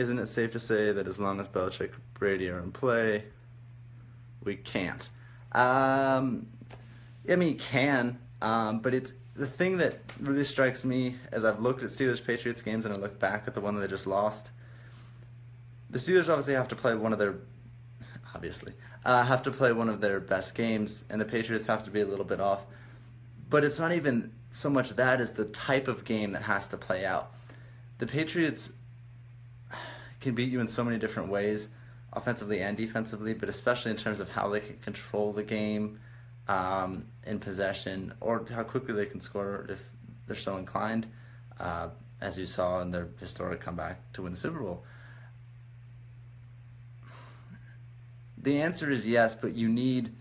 isn't it safe to say that as long as Belichick Brady are in play, we can't? Um, I mean, you can, um, but it's the thing that really strikes me as I've looked at Steelers Patriots games and I look back at the one that they just lost. The Steelers obviously have to play one of their, obviously, uh, have to play one of their best games, and the Patriots have to be a little bit off. But it's not even so much that as the type of game that has to play out. The Patriots can beat you in so many different ways, offensively and defensively, but especially in terms of how they can control the game um, in possession or how quickly they can score if they're so inclined, uh, as you saw in their historic comeback to win the Super Bowl. The answer is yes, but you need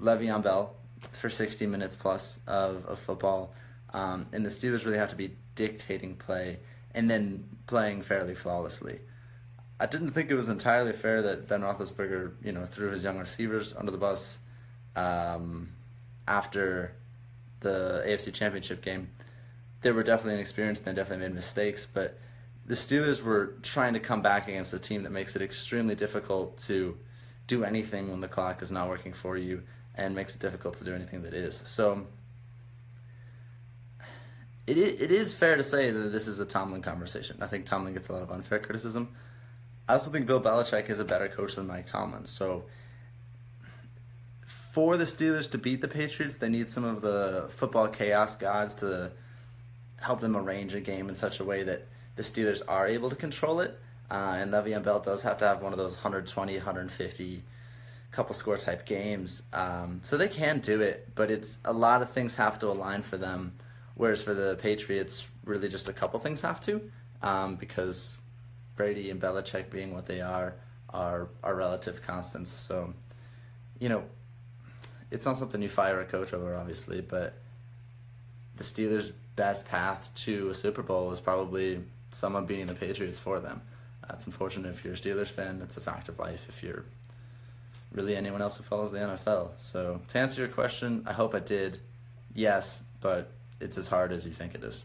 Le'Veon Bell for 60 minutes plus of, of football. Um, and the Steelers really have to be dictating play and then playing fairly flawlessly. I didn't think it was entirely fair that Ben Roethlisberger, you know, threw his young receivers under the bus um, after the AFC Championship game. They were definitely inexperienced and they definitely made mistakes, but the Steelers were trying to come back against a team that makes it extremely difficult to do anything when the clock is not working for you and makes it difficult to do anything that is. So it it is fair to say that this is a Tomlin conversation. I think Tomlin gets a lot of unfair criticism. I also think Bill Belichick is a better coach than Mike Tomlin. So for the Steelers to beat the Patriots, they need some of the football chaos gods to help them arrange a game in such a way that the Steelers are able to control it. Uh, and Le'Veon Bell does have to have one of those 120, 150 couple score type games. Um, so they can do it, but it's a lot of things have to align for them. Whereas for the Patriots, really just a couple things have to, um, because Brady and Belichick being what they are are are relative constants. So, you know, it's not something you fire a coach over, obviously, but the Steelers' best path to a Super Bowl is probably someone beating the Patriots for them. That's unfortunate if you're a Steelers fan. That's a fact of life. If you're really anyone else who follows the NFL. So to answer your question, I hope I did. Yes, but it's as hard as you think it is.